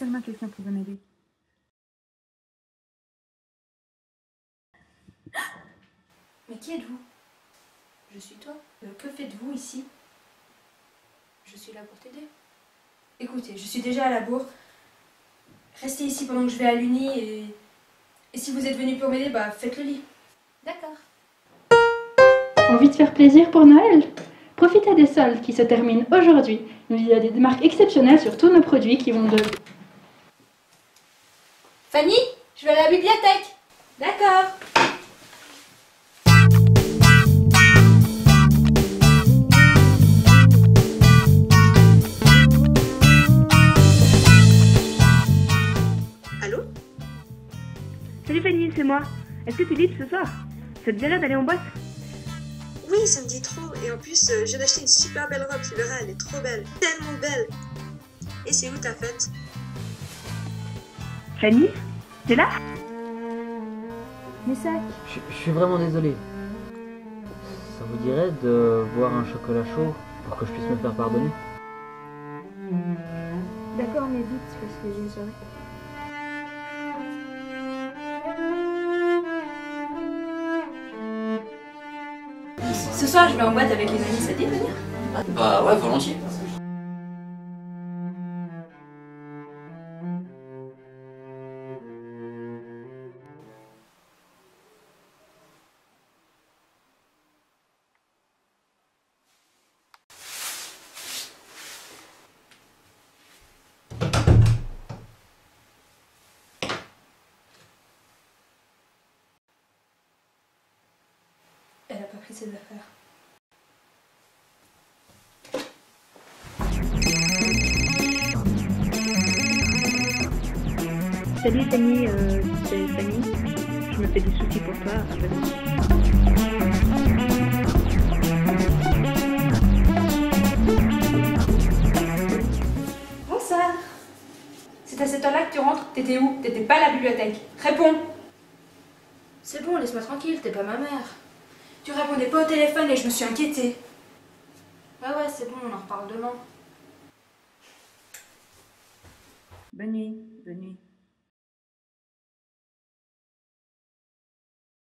seulement quelqu'un pouvait m'aider. Mais qui êtes-vous? Je suis toi. Euh, que faites-vous ici? Je suis là pour t'aider. Écoutez, je suis déjà à la bourre. Restez ici pendant que je vais à l'uni et... Et si vous êtes venu pour m'aider, bah faites le lit. D'accord. Envie de faire plaisir pour Noël Profitez des soldes qui se terminent aujourd'hui. Il y a des marques exceptionnelles sur tous nos produits qui vont de Fanny, je vais à la bibliothèque. D'accord. Allô? Salut Fanny, c'est moi. Est-ce que tu es libre ce soir? Ça te dirait d'aller en boîte? Oui, ça me dit trop. Et en plus, euh, j'ai acheté une super belle robe, tu verras, elle est trop belle. Tellement belle. Et c'est où ta fête? Fanny T'es là? Mes sacs. Je, je suis vraiment désolé. Ça vous dirait de boire un chocolat chaud pour que je puisse me faire pardonner? D'accord, mais vite, parce que j'ai une soirée. Ce soir, je vais en boîte avec les amis, ça te dit de venir Bah ouais, volontiers. Pris ses affaires. Salut Fanny, euh, c'est Fanny. Je me fais des soucis pour toi. Bonsoir. C'est à cette heure-là que tu rentres T'étais où? T'étais pas à la bibliothèque. Réponds C'est bon, laisse-moi tranquille, t'es pas ma mère. Tu répondais pas au téléphone et je me suis inquiétée. Ouais, ouais, c'est bon, on en reparle demain. Bonne nuit, bonne nuit.